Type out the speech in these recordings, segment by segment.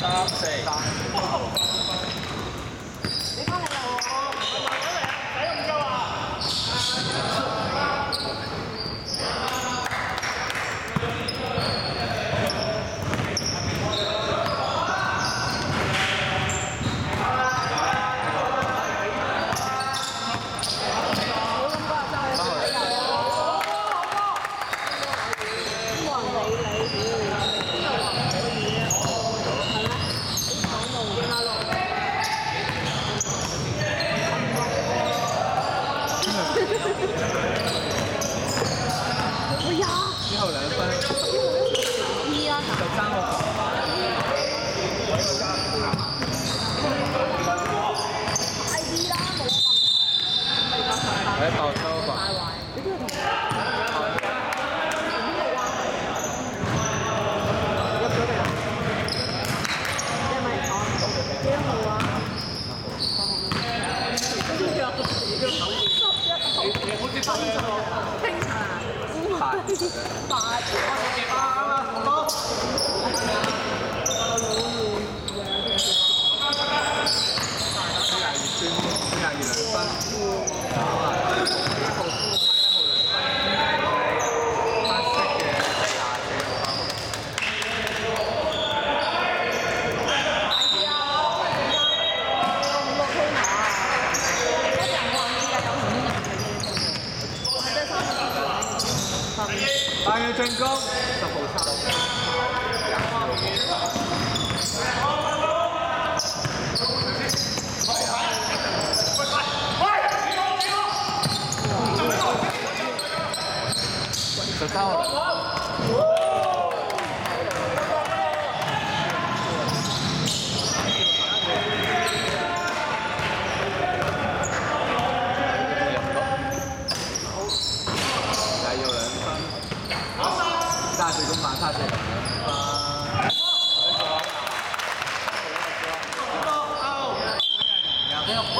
Tá, certo. 就爭我。進攻十步七。十三號。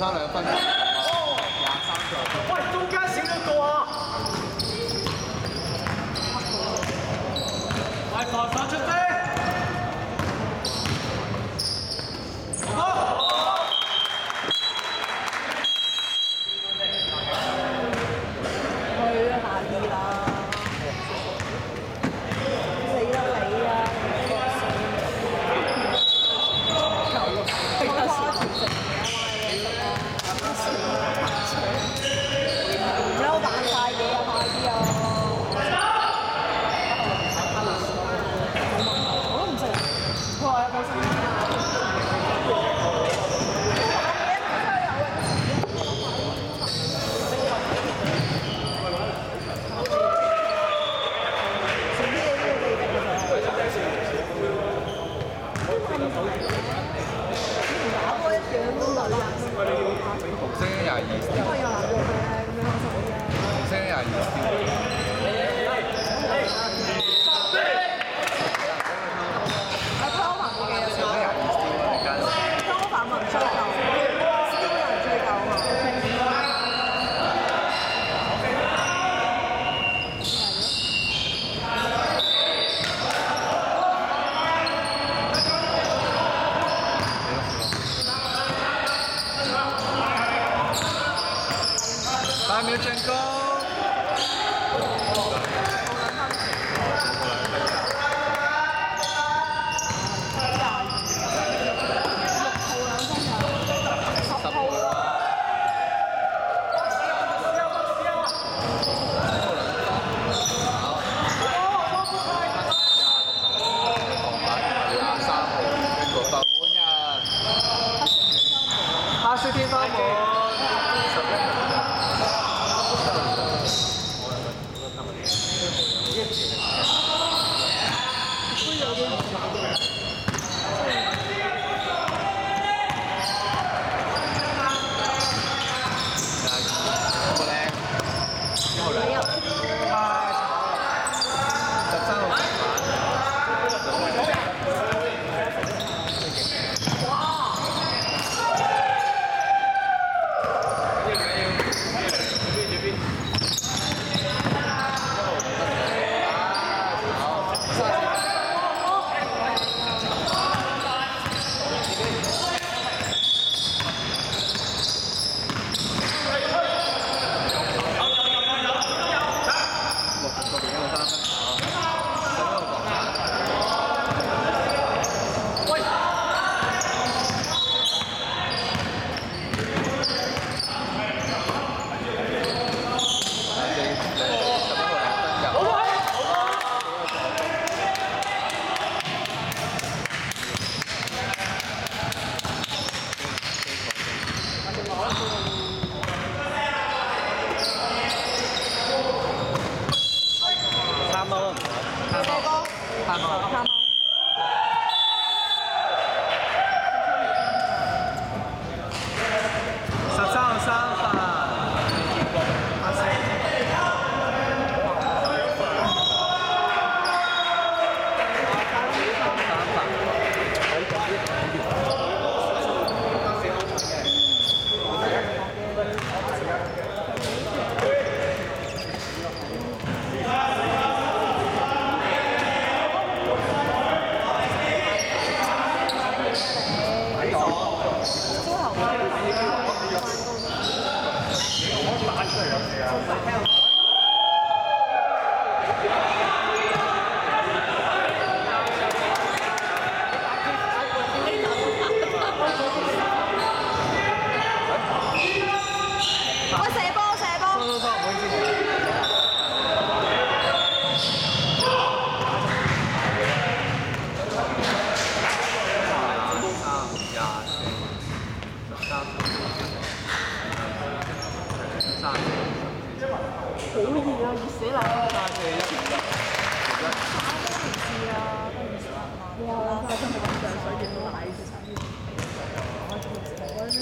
差兩分。哦，廿三場。喂，中間少咗個啊！快！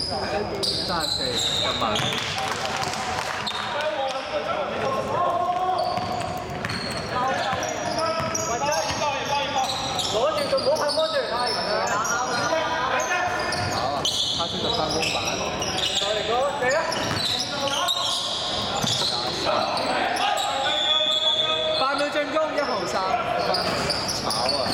大腿干嘛？三分鐘一毫三，炒！